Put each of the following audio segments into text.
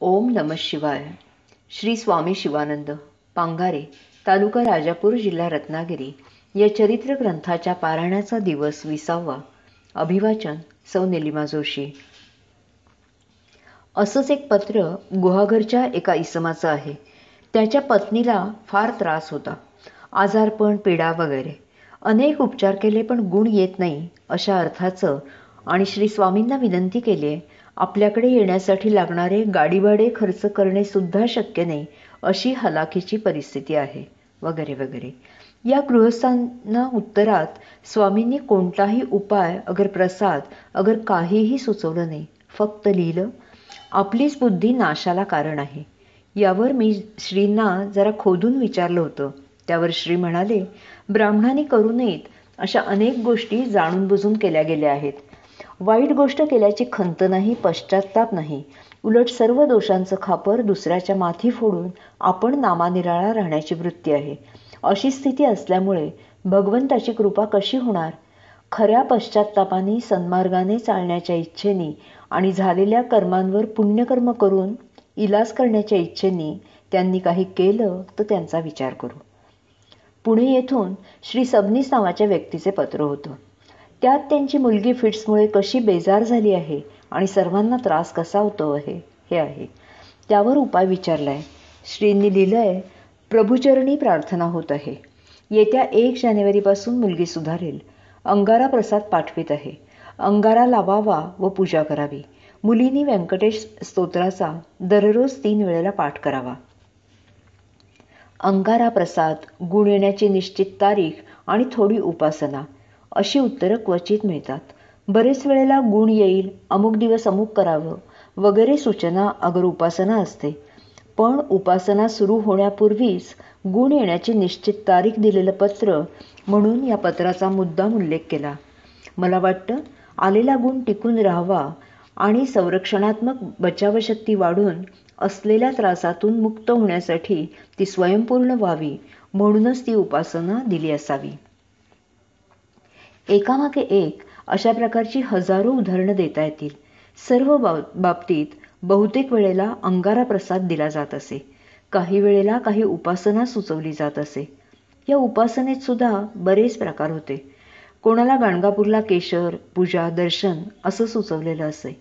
ओम नम शिवाय. श्री स्वामी शिवानंद पांगारे तालुका राजापूर जिल्हा रत्नागिरी या चरित्र ग्रंथाच्या पारायणाचा दिवस विसावा. अभिवाचन सौ निलिमा जोशी. असंच एक पत्र गुहागरच्या एका इसमाचं आहे. त्याच्या पत्नीला फार त्रास होता. आजारपण पीडा वगैरे. अनेक उपचार केले पण गुण येत नाही अशा अर्थाचं आणि श्री स्वामींना विनंती केली आहे आपल्याकडे येण्यासाठी लागणारे गाडीभाडे खर्च करणे सुद्धा शक्य नाही अशी हलाखीची परिस्थिती आहे वगैरे वगैरे. या गृहस्थांना उत्तरात स्वामींनी कोणताही उपाय अगर प्रसाद अगर काहीही सुचवलं नाही फक्त लिहिलं आपलीच बुद्धी नाशाला कारण आहे. यावर मी श्रींना जरा खोदून विचारलं होतं. त्यावर श्री म्हणाले ब्राह्मणांनी करू नयेत अशा अनेक गोष्टी जाणून बुजून केल्या गेल्या आहेत. वाईट गोष्ट केल्याची खंत नाही पश्चाताप नाही. उलट सर्व दोषांचं खापर दुसऱ्याच्या माथी फोडून आपण नामानिराळा राहण्याची वृत्ती आहे. अशी स्थिती असल्यामुळे भगवंताची कृपा कशी होणार? खऱ्या पश्चातापाने सन्मार्गाने चालण्याच्या इच्छेने आणि झालेल्या कर्मांवर पुण्यकर्म करून इलाज करण्याच्या इच्छेने त्यांनी काही केलं तर त्यांचा विचार करू. पुणे येथून श्री सबनीस नावाच्या व्यक्तीचे पत्र होतं. त्यात त्यांची मुलगी फिट्समुळे कशी बेजार झाली आहे आणि सर्वांना त्रास कसा होतो आहे हे आहे. त्यावर उपाय विचारलाय. श्रींनी लिहिलंय प्रभुचरणी प्रार्थना होत आहे. येत्या एक जानेवारीपासून मुलगी सुधारेल. अंगारा प्रसाद पाठवित आहे. अंगारा लावावा व पूजा करावी. मुलींनी व्यंकटेश स्तोत्राचा दररोज तीन वेळेला पाठ करावा. अंगारा प्रसाद गुण येण्याची निश्चित तारीख आणि थोडी उपासना. अशी उत्तरं क्वचित मिळतात. बरेच वेळेला गुण येईल अमुक दिवस अमुक करावं वगैरे सूचना अगर उपासना असते. पण उपासना सुरू होण्यापूर्वीच गुण येण्याची निश्चित तारीख दिलेलं पत्र म्हणून या पत्राचा मुद्दाम उल्लेख केला. मला वाटतं आलेला गुण टिकून राहावा आणि संरक्षणात्मक बचावशक्ती वाढून असलेल्या त्रासातून मुक्त होण्यासाठी ती स्वयंपूर्ण व्हावी म्हणूनच ती उपासना दिली असावी. एकामागे एक अशा प्रकारची हजारो उदाहरणं देता येतील. सर्व बाबतीत बहुतेक वेळेला अंगारा प्रसाद दिला जात असे. काही वेळेला काही उपासना सुचवली जात असे. या उपासनेत सुद्धा बरेच प्रकार होते. कोणाला गाणगापूरला केशर पूजा दर्शन असं सुचवलेलं असे.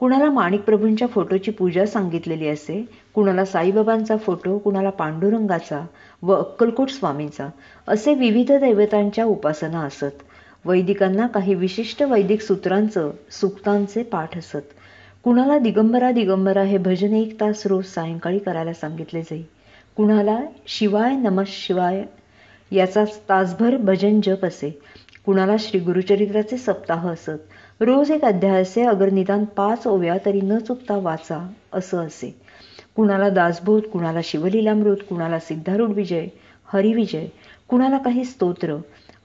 कुणाला माणिक प्रभूंच्या फोटोची पूजा सांगितलेली असे. कुणाला साईबाबांचा फोटो कुणाला पांडुरंगाचा व अक्कलकोट स्वामींचा असे विविध दैवतांच्या उपासना असत. वैदिकांना काही विशिष्ट वैदिक सूत्रांचं सुक्तांचे पाठ असत. कुणाला दिगंबरा दिगंबरा हे भजन एक तास रोज सायंकाळी करायला सांगितले जाई. कुणाला शिवाय नम शिवाय याचा तासभर भजन जप असे. कुणाला श्री गुरुचरित्राचे सप्ताह असत. रोज एक अध्याय असे अगर निदान पाच ओव्या तरी न चुकता वाचा असं असे. कुणाला दासबोध कुणाला शिवलीलामृत कुणाला सिद्धारूढ विजय हरिविजय कुणाला काही स्तोत्र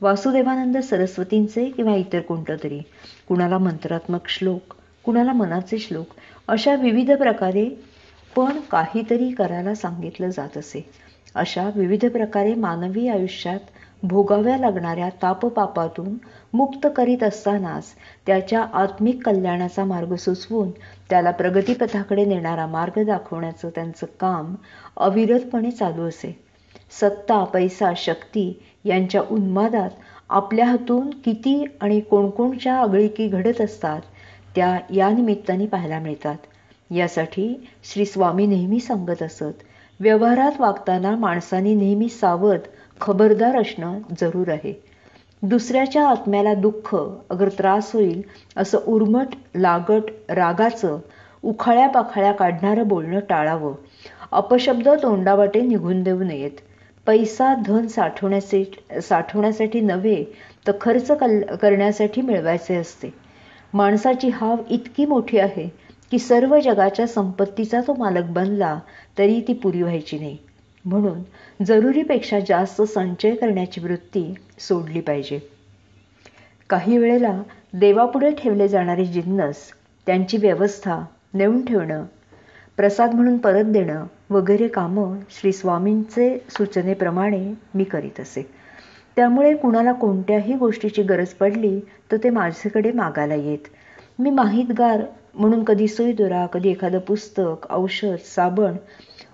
वासुदेवानंद सरस्वतींचे किंवा इतर कोणतं तरी. कुणाला मंत्रात्मक श्लोक कुणाला मनाचे श्लोक अशा विविध प्रकारे पण काहीतरी करायला सांगितलं जात असे. अशा विविध प्रकारे मानवी आयुष्यात भोगाव्या लागणाऱ्या तापपापातून मुक्त करीत असतानाच त्याच्या आत्मिक कल्याणाचा मार्ग सुचवून त्याला प्रगतीपथाकडे नेणारा मार्ग दाखवण्याचं त्यांचं काम अविरतपणे चालू असे. सत्ता पैसा शक्ती यांच्या उन्मादात आपल्या हातून किती आणि कोणकोणच्या आगळीकी घडत असतात त्या या निमित्ताने पाहायला मिळतात. यासाठी श्री स्वामी नेहमी सांगत असत व्यवहारात वागताना माणसाने नेहमी सावध खबरदार असणं जरूर आहे. दुसऱ्याच्या आत्म्याला दुःख अगर त्रास होईल असं उर्मट लागट रागाचं उखाळ्या पाखाळ्या काढणारं बोलणं टाळावं. अपशब्द तोंडावाटे निघून देऊ नयेत. पैसा धन साठवण्याचे साठवण्यासाठी नव्हे तर खर्च करण्यासाठी मिळवायचे असते. माणसाची हाव इतकी मोठी आहे की सर्व जगाच्या संपत्तीचा तो मालक बनला तरी ती पुरी व्हायची नाही. म्हणून जरुरीपेक्षा जास्त संचय करण्याची वृत्ती सोडली पाहिजे. काही वेळेला देवापुढे ठेवले जाणारे जिन्नस त्यांची व्यवस्था नेऊन ठेवणं प्रसाद म्हणून परत देणं वगैरे कामं श्री स्वामींचे सूचनेप्रमाणे मी करीत असे. त्यामुळे कुणाला कोणत्याही गोष्टीची गरज पडली तर ते माझ्याकडे मागायला येत. मी माहितगार म्हणून कधी सोयदोरा कधी एखादं पुस्तक औषध साबण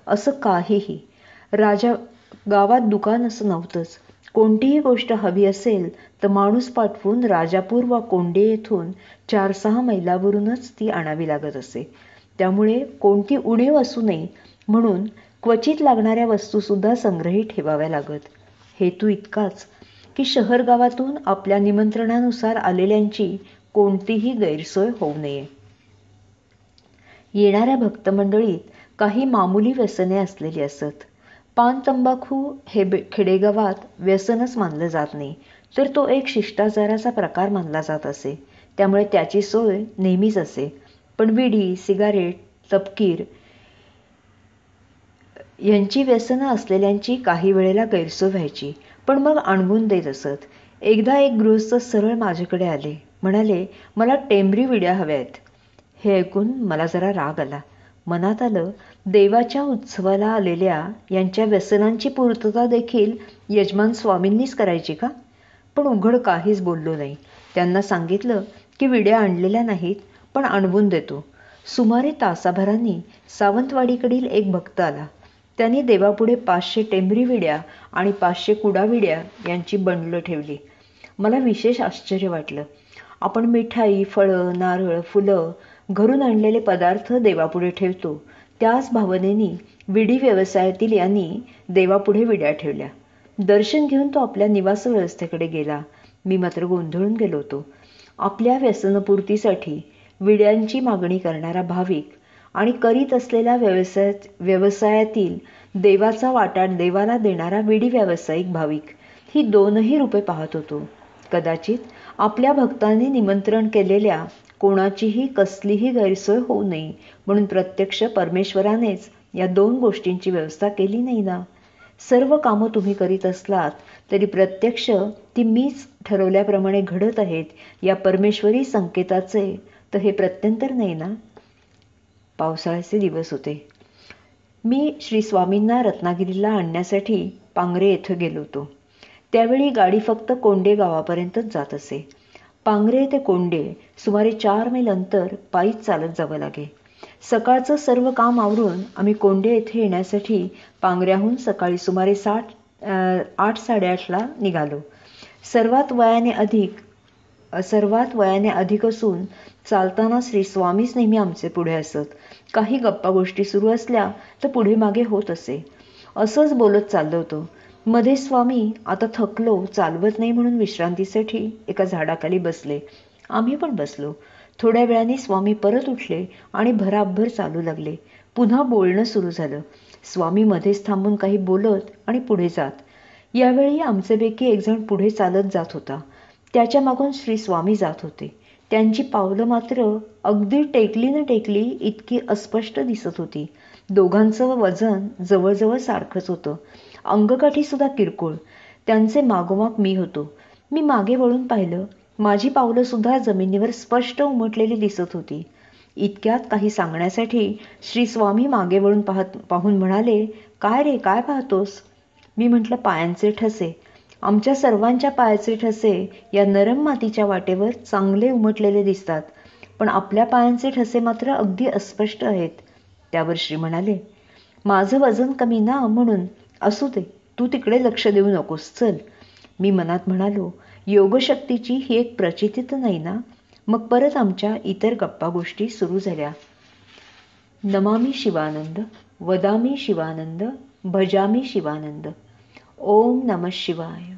असं काहीही. राजा गावात दुकान असं नव्हतंच. कोणतीही गोष्ट हवी असेल तर माणूस पाठवून राजापूर वा कोंडे येथून चार सहा मैलावरूनच ती आणावी लागत असे. त्यामुळे कोणती उणीव असू नये म्हणून क्वचित लागणाऱ्या वस्तूसुद्धा संग्रही ठेवाव्या लागत. हेतू इतकाच की शहर गावातून आपल्या निमंत्रणानुसार आलेल्यांची कोणतीही गैरसोय होऊ नये. येणाऱ्या भक्तमंडळीत काही मामुली व्यसने असलेली असत. पान तंबाखू हे खेडेगावात व्यसनच मानलं जात नाही तर तो एक शिष्टाचाराचा प्रकार मानला जात असे. त्यामुळे त्याची सोय नेहमीच असे. पण विडी सिगारेट तपकीर यांची व्यसनं असलेल्यांची काही वेळेला गैरसोय व्हायची. पण मग आणवून देत असत. एकदा एक गृहस्थ सरळ माझ्याकडे आले. म्हणाले मला टेंबरी विड्या हव्या आहेत हे ऐकून मला जरा राग आला. मनात आलं देवाच्या उत्सवाला आलेल्या यांच्या व्यसनांची पूर्तता देखील यजमान स्वामींनीच करायची का? पण उघड काहीच बोललो नाही. त्यांना सांगितलं की विड्या आणलेल्या नाहीत पण आणवून देतो. सुमारे तासाभरांनी सावंतवाडीकडील एक भक्त आला. त्यांनी देवापुढे पाचशे टेंबरी विड्या आणि पाचशे कुडाविड्या यांची बंडलं ठेवली. मला विशेष आश्चर्य वाटलं. आपण मिठाई फळं नारळ फुलं घरून आणलेले पदार्थ देवापुढे ठेवतो. त्याच भावनेनी विडी व्यवसायातील यांनी देवापुढे विड्या ठेवल्या. दर्शन घेऊन तो आपल्या निवास व्यवस्थेकडे गेला. मी मात्र गोंधळून गेलो होतो. आपल्या व्यसनपूर्तीसाठी विड्यांची मागणी करणारा भाविक आणि करीत असलेल्या व्यवसाय व्यवसायातील देवाचा वाटा देवाला देणारा विडी व्यावसायिक भाविक ही दोनही रूपे पाहत होतो. कदाचित आपल्या भक्तांनी निमंत्रण केलेल्या कोणाचीही कसलीही गैरसोय होऊ नये म्हणून प्रत्यक्ष परमेश्वरानेच या दोन गोष्टींची व्यवस्था केली नाही ना? सर्व कामं तुम्ही करीत असलात तरी प्रत्यक्ष ती मीच ठरवल्याप्रमाणे घडत आहेत या परमेश्वरी संकेताचे तर हे प्रत्यंतर नाही ना? पावसाळ्याचे दिवस होते. मी श्री स्वामींना रत्नागिरीला आणण्यासाठी पांगरे येथे गेलो होतो. त्यावेळी गाडी फक्त कोंडे गावापर्यंतच जात असे. पांगरे ते कोंडे सुमारे चार मैल अंतर पायीच चालत जावं लागे. सकाळचं सर्व काम आवरून आम्ही कोंडे येथे येण्यासाठी पांगऱ्याहून सकाळी सुमारे साठ आठ साडेआठला निघालो. सर्वात वयाने अधिक सर्वात वयाने अधिक असून चालताना श्री स्वामीच नेहमी आमचे पुढे असत. काही गप्पा गोष्टी सुरू असल्या तर पुढे मागे होत असे. असंच बोलत चाललो होतो. मध्ये स्वामी आता थकलो चालवत नाही म्हणून विश्रांतीसाठी एका झाडाखाली बसले. आम्ही पण बसलो. थोड्या वेळाने स्वामी परत उठले आणि भराभर चालू लागले. पुन्हा बोलणं सुरू झालं. स्वामी मध्येच थांबून काही बोलत आणि पुढे जात. यावेळी आमच्यापैकी एकजण पुढे चालत जात होता. त्याच्या मागून श्री स्वामी जात होते. त्यांची पावलं मात्र अगदी टेकली न टेकली इतकी अस्पष्ट दिसत होती. दोघांचं वजन जवळजवळ सारखंच होतं. अंगकाठी सुद्धा किरकोळ. त्यांचे मागोमाग मी होतो. मी मागे वळून पाहिलं माझी पावलं सुद्धा जमिनीवर स्पष्ट उमटलेली दिसत होती. इतक्यात काही सांगण्यासाठी श्री स्वामी मागे वळून पाहत पाहून म्हणाले काय रे काय पाहतोस? मी म्हटलं पायांचे ठसे. आमच्या सर्वांच्या पायाचे ठसे या नरम मातीच्या वाटेवर चांगले उमटलेले दिसतात. पण आपल्या पायांचे ठसे मात्र अगदी अस्पष्ट आहेत. त्यावर श्री म्हणाले माझं वजन कमी ना म्हणून असू दे तू तिकडे लक्ष देऊ नकोस चल. मी मनात म्हणालो योगशक्तीची ही एक प्रचिती तर नाही ना? मग परत आमच्या इतर गप्पा गोष्टी सुरू झाल्या. नमामी शिवानंद वदामी शिवानंद भजामी शिवानंद. ॐ नमः शिवाय।